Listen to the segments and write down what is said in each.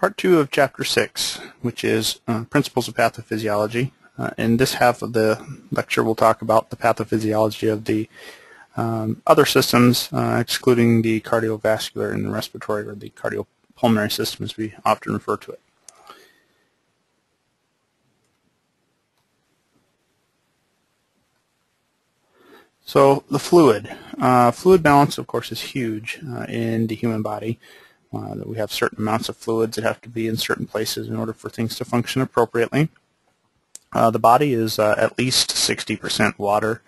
part two of chapter six, which is uh, principles of pathophysiology. Uh, in this half of the lecture, we'll talk about the pathophysiology of the um, other systems, uh, excluding the cardiovascular and the respiratory or the cardiopulmonary system, as we often refer to it. So the fluid. Uh, fluid balance, of course, is huge uh, in the human body. Uh, that we have certain amounts of fluids that have to be in certain places in order for things to function appropriately. Uh, the body is uh, at least 60% water,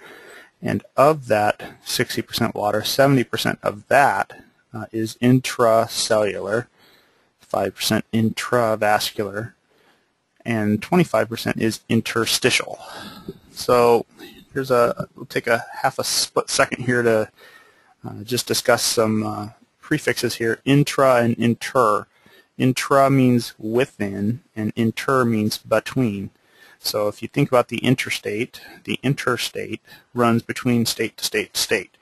and of that 60% water, 70% of that uh, is intracellular, 5% intravascular, and 25% is interstitial. So here's a, we'll take a half a split second here to uh, just discuss some uh, prefixes here, intra and inter. Intra means within, and inter means between. So if you think about the interstate, the interstate runs between state to state to state.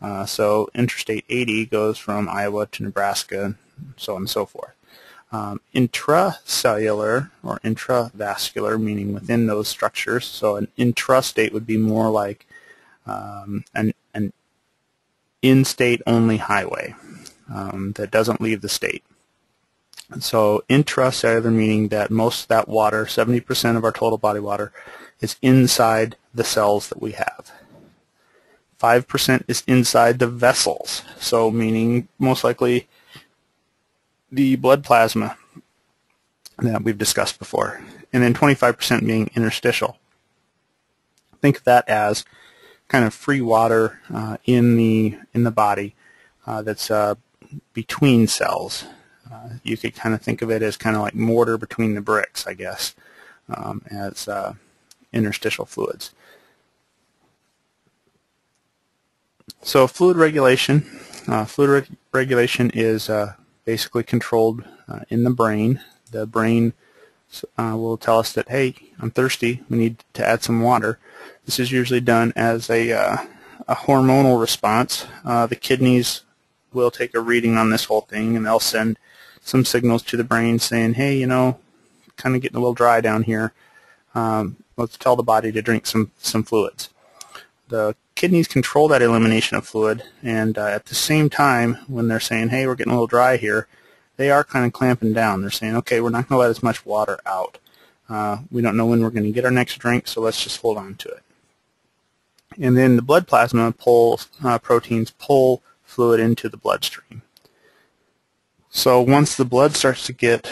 Uh, so Interstate 80 goes from Iowa to Nebraska, so on and so forth. Um, intracellular or intravascular, meaning within those structures. So an intrastate would be more like um, an, an in-state only highway um, that doesn't leave the state. so intracellular meaning that most of that water, 70% of our total body water, is inside the cells that we have. 5% is inside the vessels, so meaning most likely the blood plasma that we've discussed before. And then 25% being interstitial. Think of that as kind of free water uh, in the in the body uh, that's uh, between cells. Uh, you could kind of think of it as kind of like mortar between the bricks, I guess, um, as uh, interstitial fluids. So fluid regulation, fluid re regulation is basically controlled in the brain. The brain uh, will tell us that, hey, I'm thirsty, we need to add some water. This is usually done as a, a hormonal response. the kidneys will take a reading on this whole thing and they'll send some signals to the brain saying, hey, you know, kind of getting a little dry down here. Um, let's tell the body to drink some, some fluids. The kidneys control that elimination of fluid, and uh, at the same time, when they're saying, hey, we're getting a little dry here, they are kind of clamping down. They're saying, okay, we're not going to let as much water out. Uh, we don't know when we're going to get our next drink, so let's just hold on to it. And then the blood plasma pull, uh, proteins pull fluid into the bloodstream. So once the blood starts to get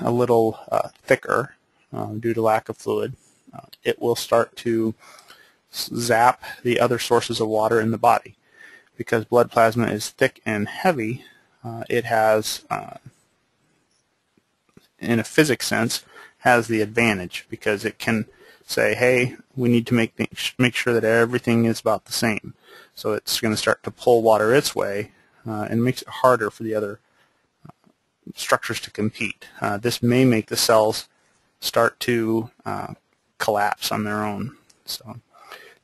a little uh, thicker uh, due to lack of fluid, uh, it will start to zap the other sources of water in the body. Because blood plasma is thick and heavy, uh, it has, uh, in a physics sense, has the advantage because it can say, hey, we need to make make sure that everything is about the same. So it's going to start to pull water its way uh, and makes it harder for the other uh, structures to compete. Uh, this may make the cells start to uh, collapse on their own. So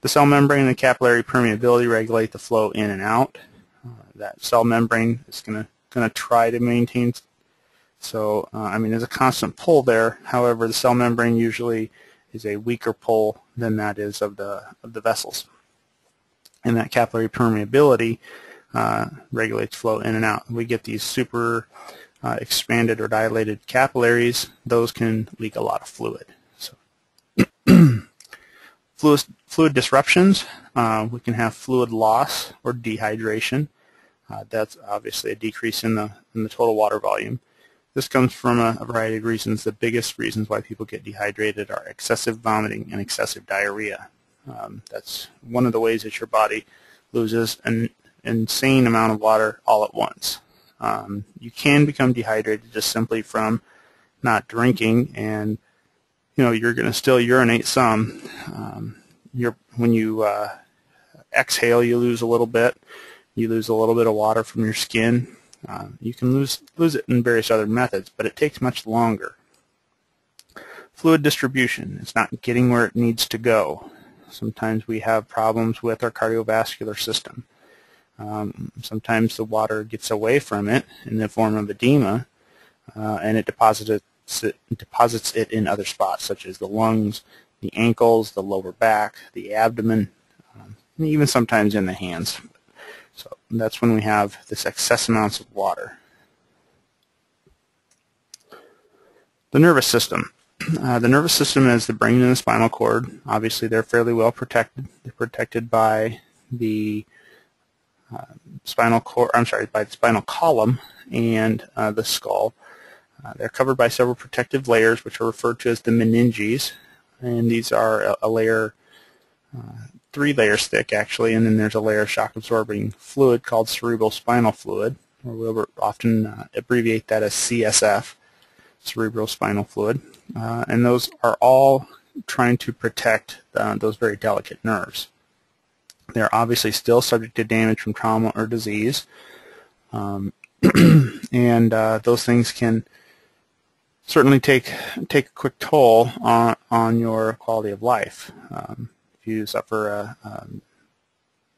the cell membrane and the capillary permeability regulate the flow in and out. That cell membrane is going to going to try to maintain. So uh, I mean, there's a constant pull there. However, the cell membrane usually is a weaker pull than that is of the of the vessels and that capillary permeability uh, regulates flow in and out. We get these super uh, expanded or dilated capillaries. Those can leak a lot of fluid. So, fluid, fluid disruptions, uh, we can have fluid loss or dehydration. Uh, that's obviously a decrease in the, in the total water volume. This comes from a, a, variety of reasons. The biggest reasons why people get dehydrated are excessive vomiting and excessive diarrhea. Um, that's one of the ways that your body loses an insane amount of water all at once. Um, you can become dehydrated just simply from not drinking, and you know you're going to still urinate some. Um, you're, when you uh, exhale, you lose a little bit. You lose a little bit of water from your skin. Uh, you can lose lose it in various other methods, but it takes much longer. Fluid distribution. It's not getting where it needs to go. Sometimes we have problems with our cardiovascular system. Um, sometimes the water gets away from it in the form of edema, uh, and it deposits it, deposits it in other spots such as the lungs, the ankles, the lower back, the abdomen, um, and even sometimes in the hands. That's when we have this excess amounts of water. The nervous system. Uh, the nervous system is the brain and the spinal cord. Obviously, they're fairly well protected. They're protected by the uh, spinal cord. I'm sorry, by the spinal column and uh, the skull. Uh, they're covered by several protective layers, which are referred to as the meninges, and these are a, a layer, three layers thick actually, and then there's a layer of shock-absorbing fluid called cerebral spinal fluid, or we'll often uh, abbreviate that as CSF cerebral spinal fluid, uh, and those are all trying to protect uh, those very delicate nerves. They're obviously still subject to damage from trauma or disease, um, and uh, those things can certainly take take a quick toll on on your quality of life. Um, if you suffer a, a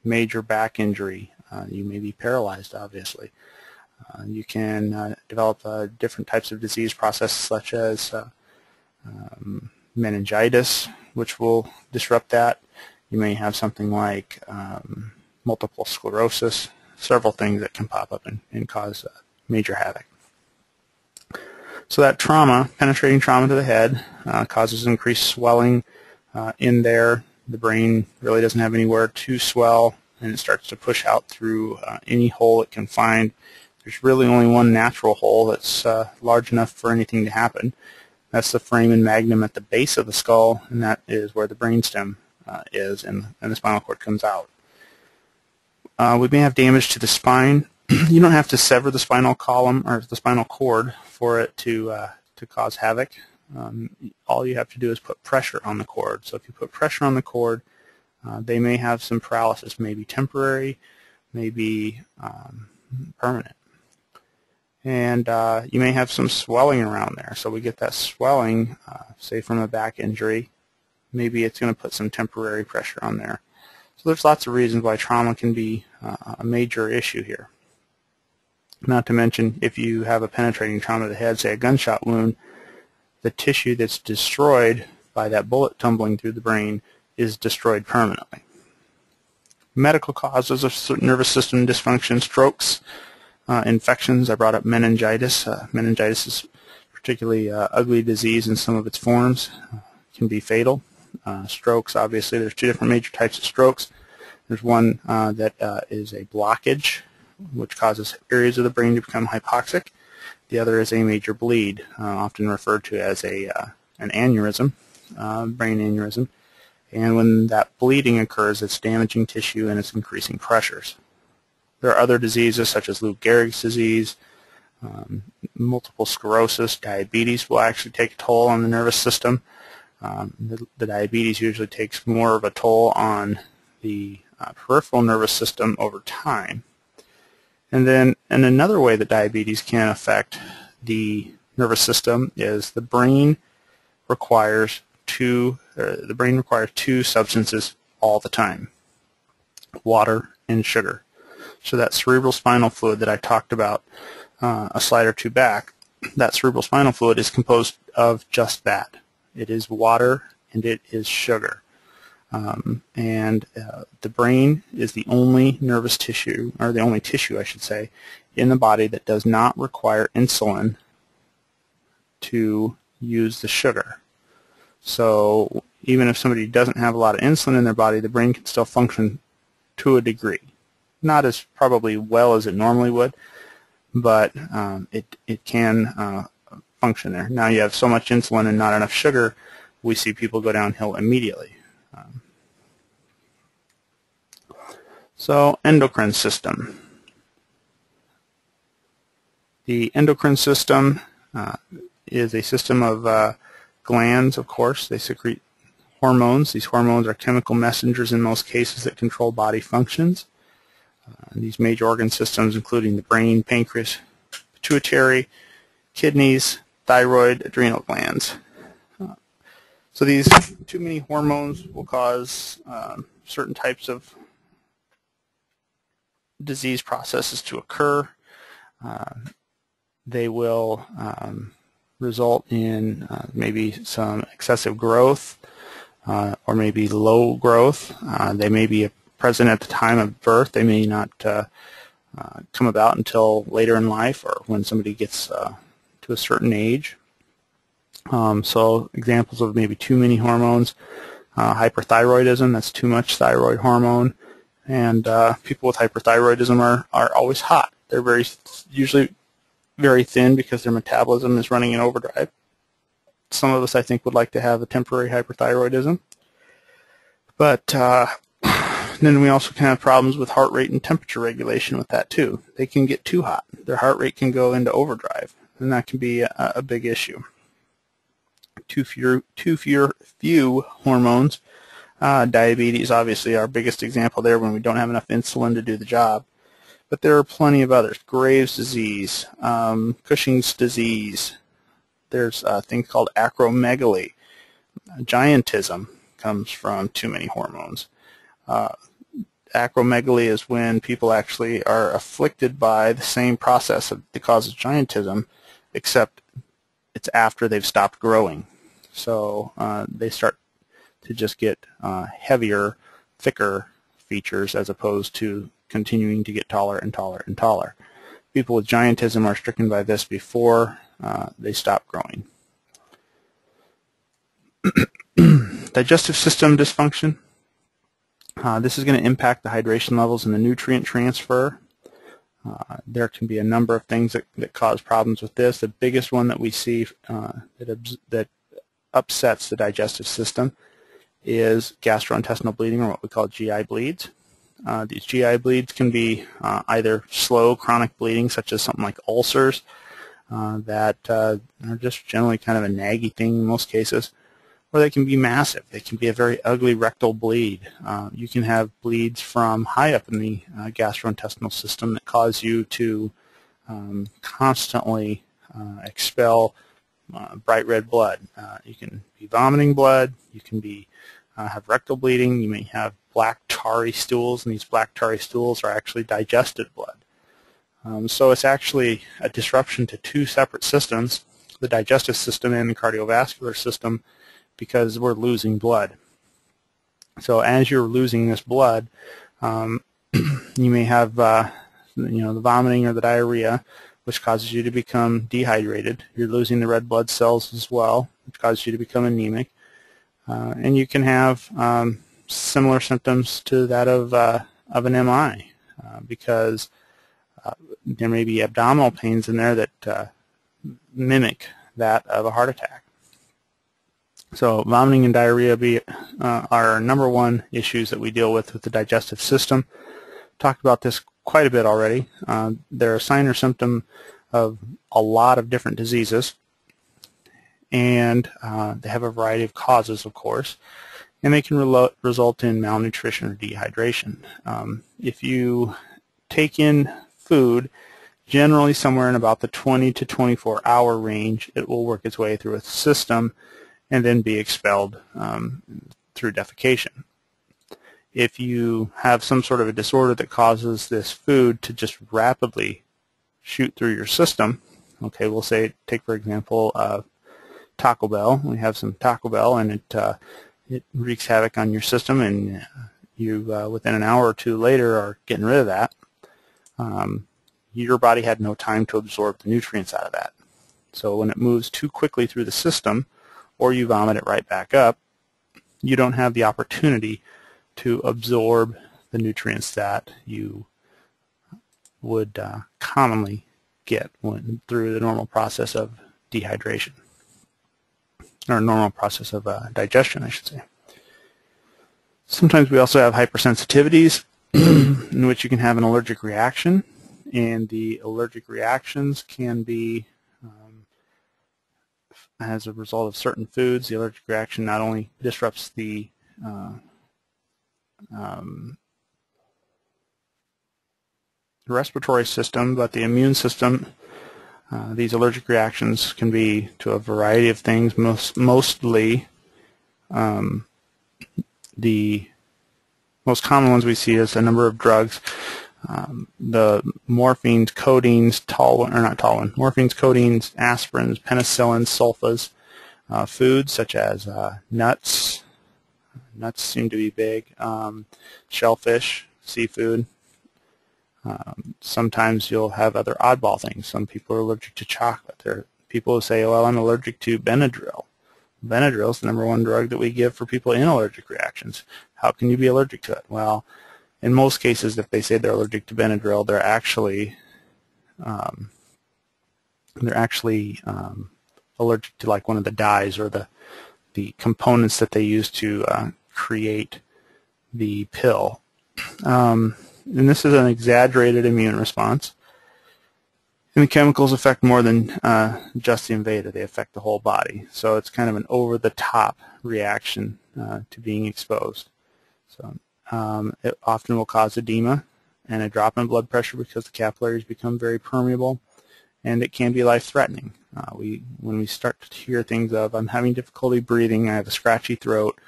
major back injury, uh, you may be paralyzed, obviously. Uh, you can uh, develop uh, different types of disease processes such as um, meningitis, which will disrupt that. You may have something like um, multiple sclerosis, several things that can pop up and, and cause major havoc. So that trauma, penetrating trauma to the head, uh, causes increased swelling uh, in there. The brain really doesn't have anywhere to swell, and it starts to push out through uh, any hole it can find there's really only one natural hole that's uh, large enough for anything to happen. That's the foramen magnum at the base of the skull, and that is where the brainstem uh, is, and, and, the spinal cord comes out. Uh, we may have damage to the spine. you don't have to sever the spinal column or the spinal cord for it to uh, to cause havoc. Um, all you have to do is put pressure on the cord. So if you put pressure on the cord, uh, they may have some paralysis, maybe temporary, maybe um, permanent and uh, you may have some swelling around there. So we get that swelling, uh, say from a back injury, maybe it's going to put some temporary pressure on there. So there's lots of reasons why trauma can be uh, a major issue here. Not to mention if you have a penetrating trauma to the head, say a gunshot wound, the tissue that's destroyed by that bullet tumbling through the brain is destroyed permanently. Medical causes of nervous system dysfunction, strokes, uh, infections. I brought up meningitis. Uh, meningitis is particularly uh, ugly disease in some of its forms. Uh, can be fatal. Uh, strokes, obviously, there's two different major types of strokes. There's one uh, that is a blockage, which causes areas of the brain to become hypoxic. The other is a major bleed, often referred to as a an aneurysm, brain aneurysm. And when that bleeding occurs, it's damaging tissue and it's increasing pressures. There are other diseases such as Lou Gehrig's disease, um, multiple sclerosis, diabetes will actually take a toll on the nervous system. Um, the, the, diabetes usually takes more of a toll on the uh, peripheral nervous system over time. And then and another way that diabetes can affect the nervous system is the brain requires two the brain requires two substances all the time, water and sugar. So that cerebral spinal fluid that I talked about uh, a slide or two back, that cerebral spinal fluid is composed of just that. It is water and it is sugar. Um, and uh, the brain is the only nervous tissue, or the only tissue, I should say, in the body that does not require insulin to use the sugar. So even if somebody doesn't have a lot of insulin in their body, the brain can still function to a degree not as probably well as it normally would, but um, it, it can uh, function there. Now you have so much insulin and not enough sugar, we see people go downhill immediately. Um, so endocrine system. The endocrine system uh, is a system of uh, glands, of course. They secrete hormones. These hormones are chemical messengers in most cases that control body functions. Uh, these major organ systems including the brain, pancreas, pituitary, kidneys, thyroid, adrenal glands. Uh, so these too many hormones will cause um, certain types of disease processes to occur. Uh, they will um, result in uh, maybe some excessive growth uh, or maybe low growth. Uh, they may be present at the time of birth. They may not uh, uh, come about until later in life or when somebody gets to a certain age. Um, so examples of maybe too many hormones, hyperthyroidism, that's too much thyroid hormone, and people with hyperthyroidism are, are always hot. They're very usually very thin because their metabolism is running in overdrive. Some of us, I think, would like to have a temporary hyperthyroidism. But uh, then we also can have problems with heart rate and temperature regulation with that too. They can get too hot. Their heart rate can go into overdrive, and that can be a, a big issue. Too few, too few, few hormones. Uh, diabetes, obviously, our biggest example there when we don't have enough insulin to do the job but there are plenty of others. Graves' disease, um, Cushing's disease. There's a thing called acromegaly. Giantism comes from too many hormones. Uh, acromegaly is when people actually are afflicted by the same process that causes giantism, except it's after they've stopped growing. So uh, they start to just get uh, heavier, thicker features as opposed to continuing to get taller and taller and taller. People with giantism are stricken by this before uh, they stop growing. Digestive system dysfunction. Uh, this is going to impact the hydration levels and the nutrient transfer. Uh, there can be a number of things that, that cause problems with this. The biggest one that we see uh, that, that upsets the digestive system is gastrointestinal bleeding or what we call GI bleeds. Uh, these GI bleeds can be uh, either slow chronic bleeding, such as something like ulcers, uh, that uh, are just generally kind of a naggy thing in most cases, or they can be massive. They can be a very ugly rectal bleed. Uh, you can have bleeds from high up in the uh, gastrointestinal system that cause you to um, constantly expel bright red blood. you can be vomiting blood. You can be have rectal bleeding. You may have black tarry stools, and these black tarry stools are actually digested blood. Um, so it's actually a disruption to two separate systems, the digestive system and the cardiovascular system, because we're losing blood. So as you're losing this blood, um, you may have uh, you know the vomiting or the diarrhea, which causes you to become dehydrated. You're losing the red blood cells as well, which causes you to become anemic. Uh, and you can have um, similar symptoms to that of, uh, of an MI uh, because uh, there may be abdominal pains in there that uh, mimic that of a heart attack. So vomiting and diarrhea be, uh, are number one issues that we deal with with the digestive system. Talked about this quite a bit already. Uh, they're a sign or symptom of a lot of different diseases, and they have a variety of causes, of course and they can result in malnutrition or dehydration. Um, if you take in food, generally somewhere in about the 20 to 24 hour range, it will work its way through a system and then be expelled um, through defecation. If you have some sort of a disorder that causes this food to just rapidly shoot through your system, okay, we'll say, take for example, uh, Taco Bell. We have some Taco Bell and it uh, it wreaks havoc on your system, and you uh, within an hour or two later are getting rid of that. Um, your body had no time to absorb the nutrients out of that. So when it moves too quickly through the system, or you vomit it right back up, you don't have the opportunity to absorb the nutrients that you would uh, commonly get when, through the normal process of dehydration or normal process of uh, digestion, I should say. Sometimes we also have hypersensitivities in which you can have an allergic reaction, and the allergic reactions can be um, as a result of certain foods. The allergic reaction not only disrupts the uh, um, respiratory system, but the immune system uh, these allergic reactions can be to a variety of things, most, mostly um, the most common ones we see is a number of drugs. Um, the morphines, codeines, toluene, or not toluene, morphines, codeines, aspirins, penicillins, sulfas, uh, foods such as uh, nuts. Nuts seem to be big. Um, shellfish, seafood. Um, sometimes you'll have other oddball things. Some people are allergic to chocolate. There are people who say, well, I'm allergic to Benadryl. Benadryl is the number one drug that we give for people in allergic reactions. How can you be allergic to it? Well, in most cases, if they say they're allergic to Benadryl, they're actually um, they're actually um, allergic to like one of the dyes or the the components that they use to uh, create the pill. Um, and this is an exaggerated immune response. And the chemicals affect more than uh, just the invader. They affect the whole body. So it's kind of an over-the-top reaction uh, to being exposed. So um, it often will cause edema and a drop in blood pressure because the capillaries become very permeable, and it can be life-threatening. Uh, we, when we start to hear things of, I'm having difficulty breathing, I have a scratchy throat,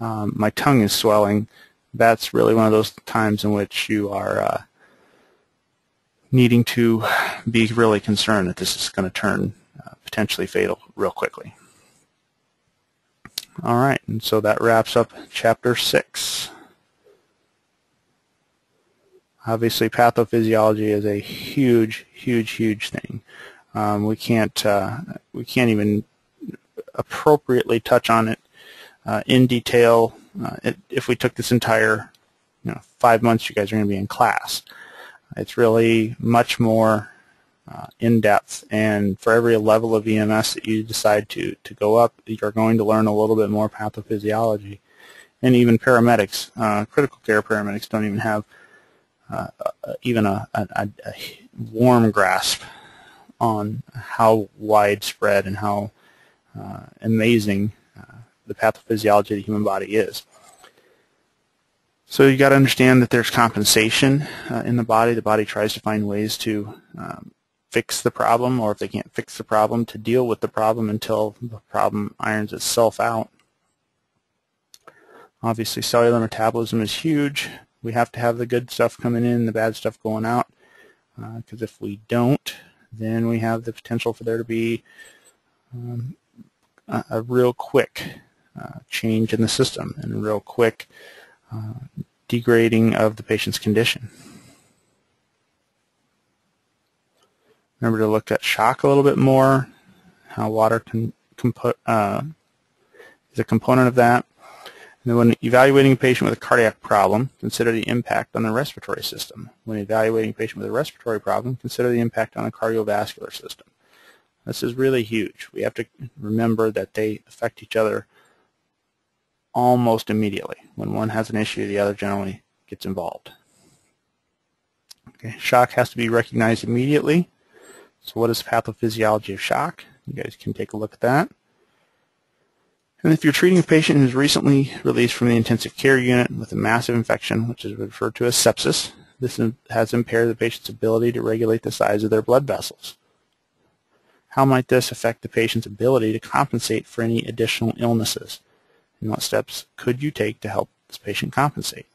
um, my tongue is swelling, that's really one of those times in which you are uh, needing to be really concerned that this is going to turn uh, potentially fatal real quickly. All right, and so that wraps up Chapter 6. Obviously, pathophysiology is a huge, huge, huge thing. Um, we can't uh, we can't even appropriately touch on it uh, in detail. Uh, it, if we took this entire you know five months, you guys are going to be in class. It's really much more uh, in depth, and for every level of EMS that you decide to to go up, you're going to learn a little bit more pathophysiology, and even paramedics, uh, critical care paramedics, don't even have uh, uh, even a, a, a, warm grasp on how widespread and how uh, amazing the pathophysiology of the human body is. So you got to understand that there's compensation uh, in the body. The body tries to find ways to um, fix the problem, or if they can't fix the problem, to deal with the problem until the problem irons itself out. Obviously, cellular metabolism is huge we have to have the good stuff coming in, the bad stuff going out. Because uh, if we don't, then we have the potential for there to be um, a, a, real quick uh, change in the system and real quick uh, degrading of the patient's condition. Remember to look at shock a little bit more, how water can uh, is a component of that. And when evaluating a patient with a cardiac problem, consider the impact on the respiratory system. When evaluating a patient with a respiratory problem, consider the impact on the cardiovascular system. This is really huge. We have to remember that they affect each other almost immediately. When one has an issue, the other generally gets involved. Okay, shock has to be recognized immediately. So what is pathophysiology of shock? You guys can take a look at that. And if you're treating a patient who's recently released from the intensive care unit with a massive infection, which is referred to as sepsis, this has impaired the patient's ability to regulate the size of their blood vessels. How might this affect the patient's ability to compensate for any additional illnesses? And what steps could you take to help this patient compensate?